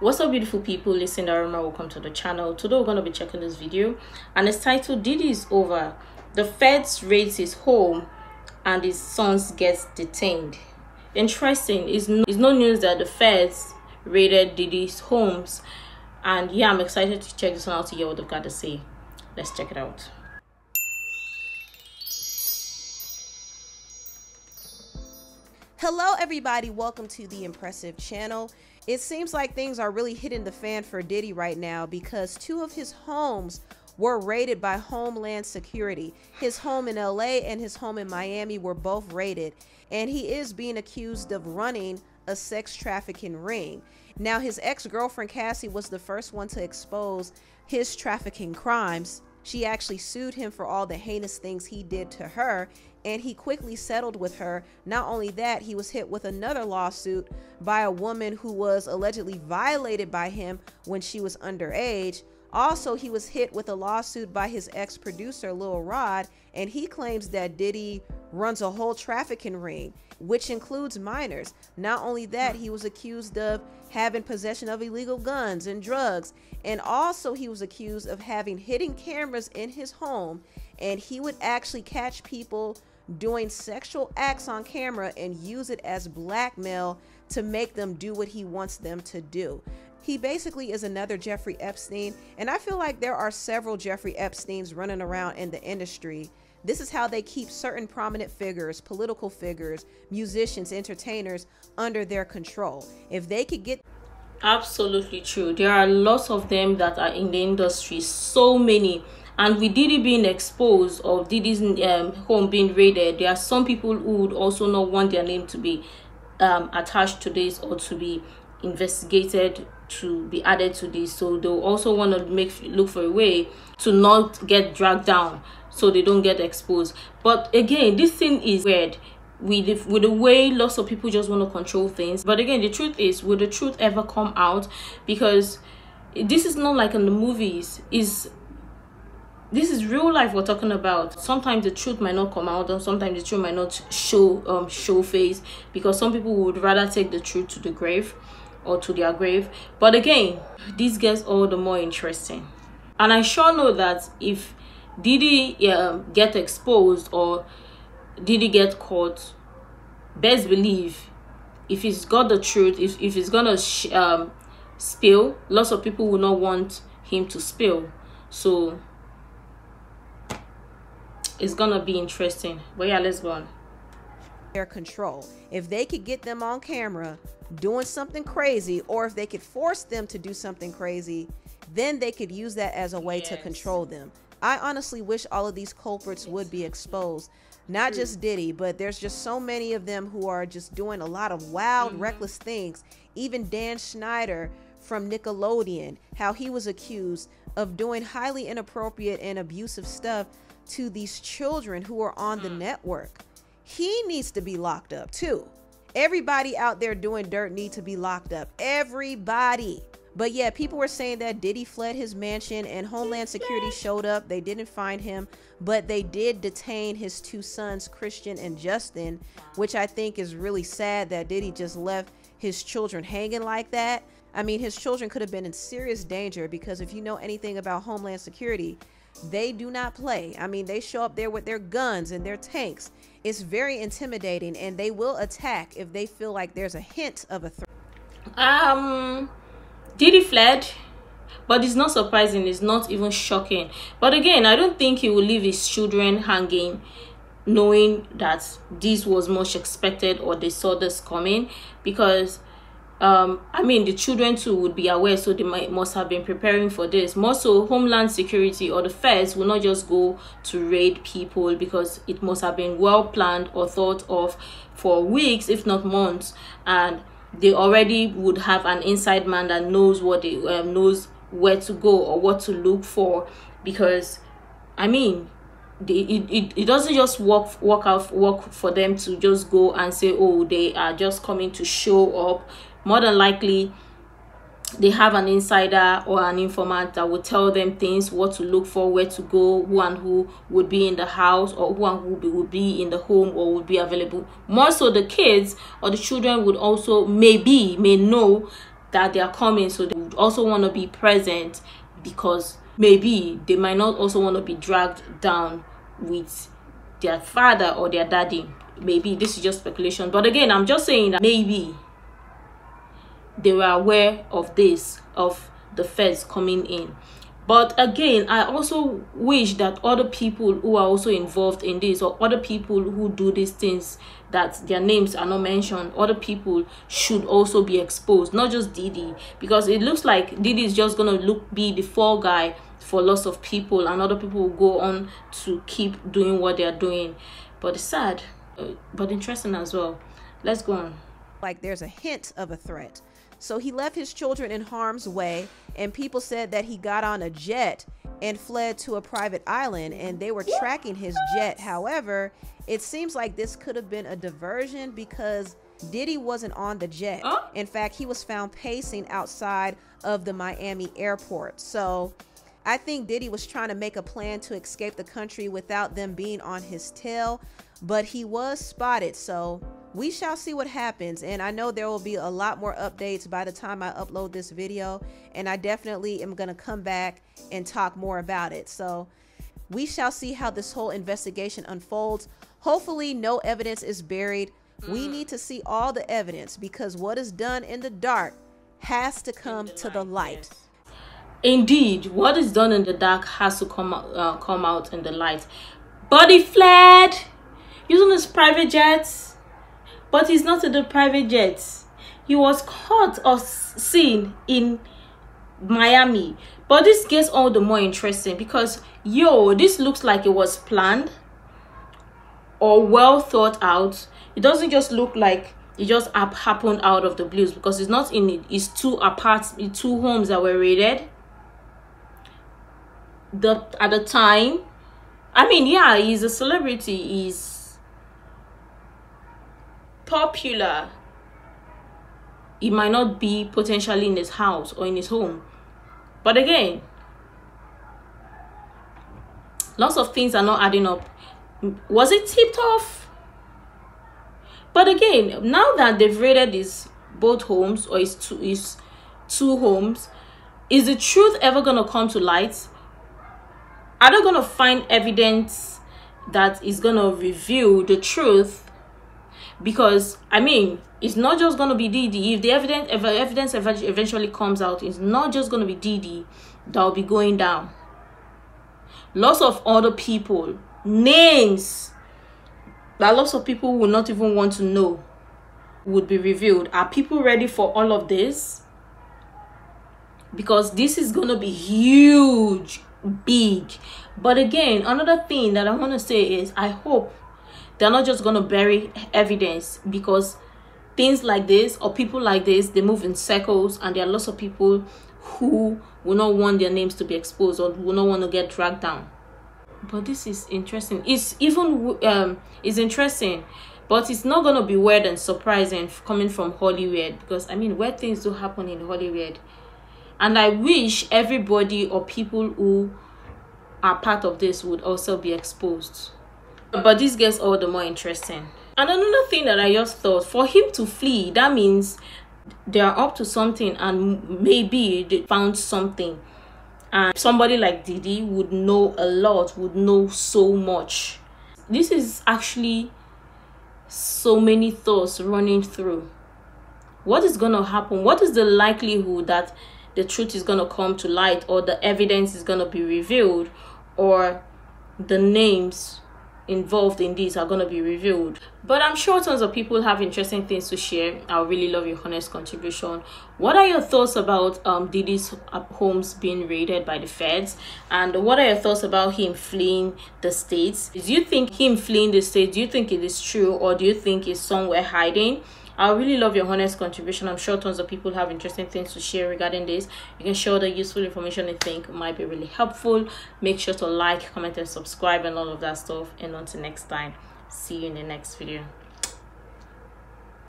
what's up beautiful people? Sindaroma welcome to the channel. Today we're going to be checking this video and it's titled diddy is over. The feds raids his home and his sons gets detained. Interesting. It's no, it's no news that the feds raided diddy's homes and yeah i'm excited to check this one out to hear what they've got to say. Let's check it out. Hello, everybody. Welcome to the Impressive Channel. It seems like things are really hitting the fan for Diddy right now because two of his homes were raided by Homeland Security. His home in LA and his home in Miami were both raided, and he is being accused of running a sex trafficking ring. Now, his ex girlfriend Cassie was the first one to expose his trafficking crimes. She actually sued him for all the heinous things he did to her, and he quickly settled with her. Not only that, he was hit with another lawsuit by a woman who was allegedly violated by him when she was underage. Also, he was hit with a lawsuit by his ex producer, Lil Rod, and he claims that Diddy runs a whole trafficking ring, which includes minors. Not only that, he was accused of having possession of illegal guns and drugs, and also he was accused of having hidden cameras in his home, and he would actually catch people doing sexual acts on camera and use it as blackmail to make them do what he wants them to do. He basically is another Jeffrey Epstein, and I feel like there are several Jeffrey Epsteins running around in the industry. This is how they keep certain prominent figures, political figures, musicians, entertainers under their control. If they could get absolutely true there are lots of them that are in the industry so many and with Diddy being exposed or Diddy's um, home being raided, there are some people who would also not want their name to be um, attached to this or to be investigated to be added to this. So they'll also want to make look for a way to not get dragged down so they don't get exposed. But again, this thing is weird with the, with the way lots of people just want to control things. But again, the truth is, will the truth ever come out? Because this is not like in the movies. Is this is real life we're talking about sometimes the truth might not come out and sometimes the truth might not show um show face because some people would rather take the truth to the grave or to their grave. But again this gets all the more interesting. And i sure know that if diddy um, get exposed or diddy get caught best believe if he's got the truth if, if he's gonna um spill lots of people will not want him to spill. So it's gonna be interesting. But yeah let's go on their control if they could get them on camera doing something crazy or if they could force them to do something crazy then they could use that as a way yes. to control them i honestly wish all of these culprits yes. would be exposed not True. just diddy but there's just so many of them who are just doing a lot of wild mm-hmm. reckless things even dan schneider from nickelodeon how he was accused of doing highly inappropriate and abusive stuff to these children who are on the mm. network. He needs to be locked up too. Everybody out there doing dirt need to be locked up. Everybody. But yeah, people were saying that Diddy fled his mansion and Homeland Security showed up. They didn't find him, but they did detain his two sons, Christian and Justin, which I think is really sad that Diddy just left his children hanging like that. I mean, his children could have been in serious danger because if you know anything about Homeland Security, they do not play. I mean, they show up there with their guns and their tanks. It's very intimidating and they will attack if they feel like there's a hint of a threat. Um, Diddy fled, but it's not surprising. It's not even shocking. But again, I don't think he will leave his children hanging knowing that this was much expected or they saw this coming because um i mean the children too would be aware so they might must have been preparing for this. More so homeland security or the feds will not just go to raid people because it must have been well planned or thought of for weeks if not months. And they already would have an inside man that knows what they um, knows where to go or what to look for because i mean they, it, it, it doesn't just work work out work for them to just go and say oh they are just coming to show up more than likely they have an insider or an informant that will tell them things what to look for where to go who and who would be in the house or who and who would be, would be in the home or would be available. More so the kids or the children would also maybe may know that they are coming. So they would also want to be present because maybe they might not also want to be dragged down with their father or their daddy. Maybe this is just speculation. But again i'm just saying that maybe they were aware of this of the feds coming in. But again i also wish that other people who are also involved in this or other people who do these things that their names are not mentioned other people should also be exposed not just Diddy. Because it looks like Diddy is just gonna look be the fall guy for lots of people and other people will go on to keep doing what they are doing. But it's sad uh, but interesting as well. Let's go on. Like there's a hint of a threat so he left his children in harm's way, and people said that he got on a jet and fled to a private island and they were tracking his jet. However, it seems like this could have been a diversion because Diddy wasn't on the jet. In fact, he was found pacing outside of the Miami airport. So I think Diddy was trying to make a plan to escape the country without them being on his tail, but he was spotted. So we shall see what happens. And i know there will be a lot more updates by the time i upload this video. And i definitely am going to come back and talk more about it. So we shall see how this whole investigation unfolds. Hopefully no evidence is buried. We mm. need to see all the evidence because what is done in the dark has to come to the light. Indeed what is done in the dark has to come uh, come out in the light. But he fled using his private jets but he's not in the private jet. He was caught or seen in Miami. But this gets all the more interesting because, yo, this looks like it was planned or well thought out. It doesn't just look like it just happened out of the blues because it's not in it. It's two apartments, two homes that were raided. The at the time, I mean, yeah, he's a celebrity. He's popular. It might not be potentially in his house or in his home. But again lots of things are not adding up. Was it tipped off? But again now that they've raided his both homes or his two his two homes is the truth ever gonna come to light? Are they gonna find evidence that is gonna reveal the truth because I mean it's not just gonna be Diddy. If the evidence if evidence eventually comes out, it's not just gonna be Diddy that will be going down. Lots of other people, names that lots of people will not even want to know would be revealed. Are people ready for all of this? Because this is gonna be huge, big. But again, another thing that I want to say is I hope they're not just going to bury evidence because things like this or people like this they move in circles and there are lots of people who will not want their names to be exposed or will not want to get dragged down. But this is interesting. It's even um it's interesting but it's not gonna be weird and surprising coming from hollywood because i mean weird things do happen in hollywood. And i wish everybody or people who are part of this would also be exposed but this gets all the more interesting. And another thing that i just thought for him to flee that means they are up to something and maybe they found something. And somebody like Diddy would know a lot would know so much. This is actually so many thoughts running through. What is going to happen? What is the likelihood that the truth is going to come to light or the evidence is going to be revealed or the names involved in this are going to be revealed. But i'm sure tons of people have interesting things to share. I really love your honest contribution. What are your thoughts about um Diddy's homes being raided by the feds? And what are your thoughts about him fleeing the states? Do you think him fleeing the states do you think it is true or do you think he's somewhere hiding I really love your honest contribution. I'm sure tons of people have interesting things to share regarding this. You can share the useful information you think might be really helpful. Make sure to like, comment, and subscribe and all of that stuff. And until next time, see you in the next video.